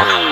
Wow.